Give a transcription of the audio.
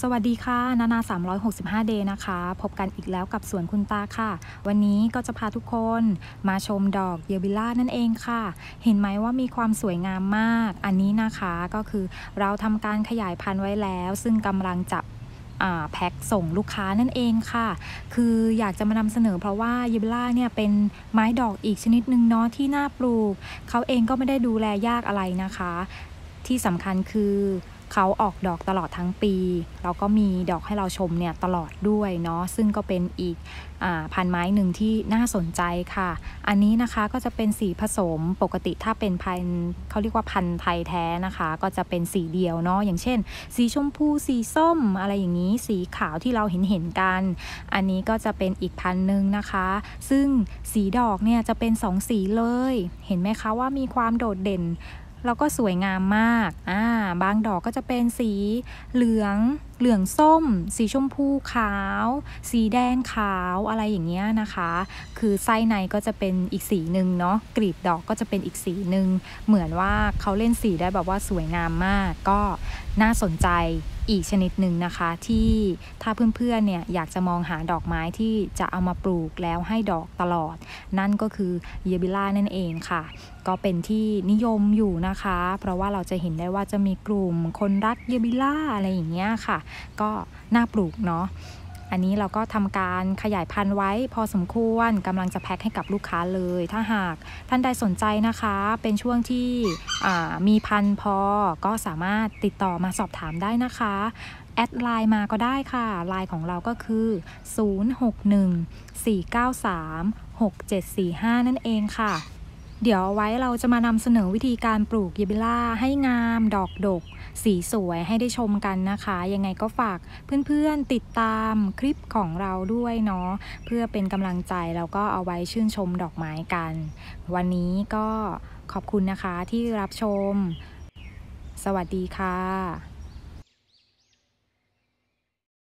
สวัสดีค่ะ นานา 365เดย์นะคะ พบกันอีกแล้วกับสวนคุณตาค่ะ วันนี้ก็จะพาทุกคนมาชมดอกเยบิล่านั่นเองค่ะ เห็นไหมว่ามีความสวยงามมาก อันนี้นะคะก็คือเราทำการขยายพันธุ์ไว้แล้ว ซึ่งกำลังจะอ่าแพ็คส่งลูกค้านั่นเองค่ะ คืออยากจะมานำเสนอเพราะว่าเยบิล่าเนี่ยเป็นไม้ดอกอีกชนิดหนึ่งเนาะที่น่าปลูก เขาเองก็ไม่ได้ดูแลยากอะไรนะคะ ที่สำคัญคือ เขาออกดอกตลอดทั้งปี แล้วก็มีดอกให้เราชมเนี่ยตลอดด้วยเนาะซึ่งก็เป็นอีกอพันไม้หนึ่งที่น่าสนใจค่ะ อันนี้นะคะก็จะเป็นสีผสมปกติถ้าเป็นพันเขาเรียกว่าพันไทยแท้นะคะ ก็จะเป็นสีเดียวเนาะอย่างเช่น สีชมพูสีส้มอะไรอย่างนี้สีขาวที่เราเห็นเห็นกัน อันนี้ก็จะเป็นอีกพันหนึ่งนะคะ ซึ่งสีดอกเนี่ยจะเป็นสองสีเลย เห็นไหมคะว่ามีความโดดเด่น แล้วก็สวยงามมากอ่าบางดอกก็จะเป็นสีเหลือง เหลืองส้ม สีชมพูขาว สีแดงขาวอะไรอย่างเงี้ยนะคะ คือไส้ในก็จะเป็นอีกสีหนึ่งเนาะกลีบดอกก็จะเป็นอีกสีหนึ่งเหมือนว่าเขาเล่นสีได้แบบว่าสวยงามมาก ก็น่าสนใจอีกชนิดหนึ่งนะคะที่ถ้าเพื่อนๆเนี่ยอยากจะมองหาดอกไม้ที่จะเอามาปลูกแล้วให้ดอกตลอด นั่นก็คือเยอบีร่านั่นเองค่ะ ก็เป็นที่นิยมอยู่นะคะ เพราะว่าเราจะเห็นได้ว่าจะมีกลุ่มคนรักเยอบีร่าอะไรอย่างเงี้ยค่ะ ก็น่าปลูกเนาะ อันนี้เราก็ทำการขยายพันธุ์ไว้พอสมควรกำลังจะแพ็คให้กับลูกค้าเลย ถ้าหากท่านใดสนใจนะคะ เป็นช่วงที่มีพันธุ์พอก็สามารถติดต่อมาสอบถามได้นะคะ add ไลน์มาก็ได้ค่ะไลน์ของเราก็คือ 0614936745 นั่นเองค่ะ เดี๋ยวไว้เราจะมานำเสนอวิธีการปลูกเยบิล่าให้งาม ดอกดก สีสวยให้ได้ชมกันนะคะ ยังไงก็ฝากเพื่อนๆติดตามคลิปของเราด้วยเนาะเพื่อเป็นกำลังใจแล้วก็เอาไว้ชื่นชมดอกไม้กัน วันนี้ก็ขอบคุณนะคะที่รับชม สวัสดีค่ะ